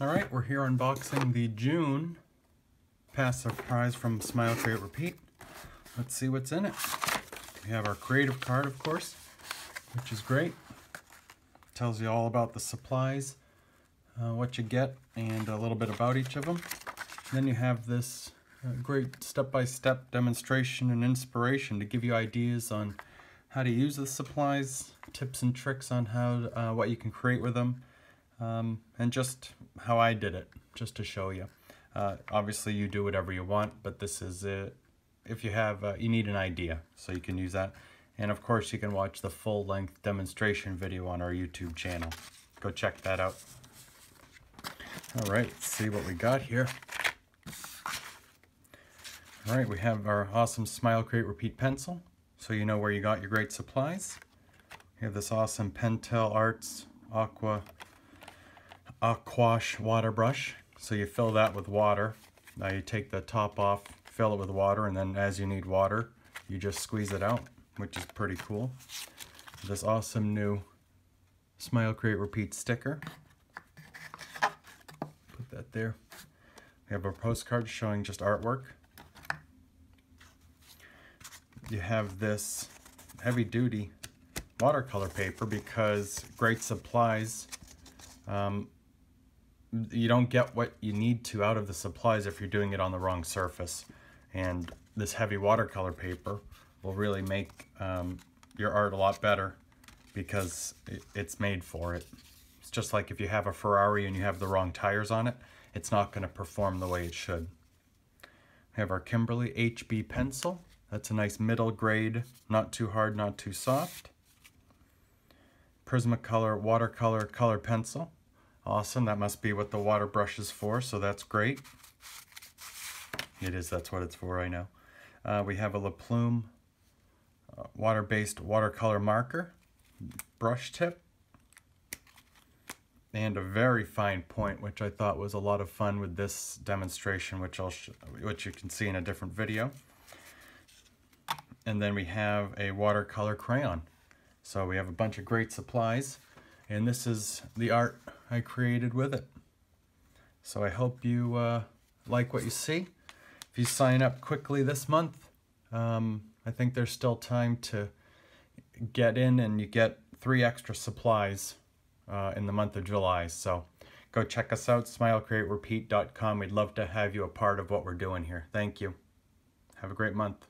All right, we're here unboxing the June passive prize from Smile Create Repeat. Let's see what's in it. We have our creative card, of course, which is great. Tells you all about the supplies, uh, what you get, and a little bit about each of them. Then you have this uh, great step-by-step -step demonstration and inspiration to give you ideas on how to use the supplies, tips and tricks on how uh, what you can create with them, um, and just how I did it, just to show you. Uh, obviously, you do whatever you want, but this is it. If you have, uh, you need an idea, so you can use that. And of course, you can watch the full-length demonstration video on our YouTube channel. Go check that out. All right, see what we got here. All right, we have our awesome Smile Create Repeat pencil, so you know where you got your great supplies. We have this awesome Pentel Arts Aqua Aquash water brush. So you fill that with water. Now you take the top off, fill it with water, and then as you need water, you just squeeze it out, which is pretty cool. This awesome new Smile Create Repeat sticker. Put that there. We have a postcard showing just artwork. You have this heavy duty watercolor paper because Great Supplies um, you don't get what you need to out of the supplies if you're doing it on the wrong surface. And this heavy watercolor paper will really make um, your art a lot better because it, it's made for it. It's just like if you have a Ferrari and you have the wrong tires on it, it's not going to perform the way it should. We have our Kimberly HB pencil. That's a nice middle grade, not too hard, not too soft. Prismacolor watercolor color pencil. Awesome, that must be what the water brush is for, so that's great. It is, that's what it's for, I know. Uh, we have a Le Plume uh, water-based watercolor marker, brush tip, and a very fine point, which I thought was a lot of fun with this demonstration, which I'll which you can see in a different video. And then we have a watercolor crayon. So we have a bunch of great supplies, and this is the art I created with it. So I hope you uh, like what you see. If you sign up quickly this month, um, I think there's still time to get in and you get three extra supplies uh, in the month of July. So go check us out, smilecreaterepeat.com. We'd love to have you a part of what we're doing here. Thank you. Have a great month.